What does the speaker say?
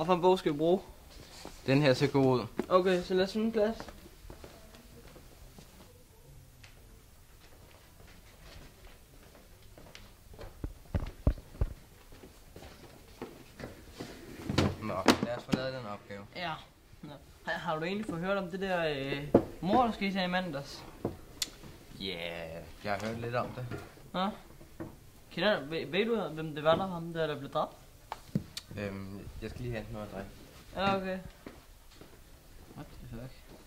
Hvad for en bog skal vi bruge? Den her ser god ud. Okay, så lad os finde en plads. Nå, lad os få lavet den opgave. Ja. Nå. Har, har du egentlig fået hørt om det der øh, mor, der skete i mandags? Ja, yeah, jeg har hørt lidt om det. Nå? Kender, ved, ved du, hvem det var, der ham der, der blev dræbt? Øhm, jeg skal lige hente noget at drikke. Ja, okay. What the fuck?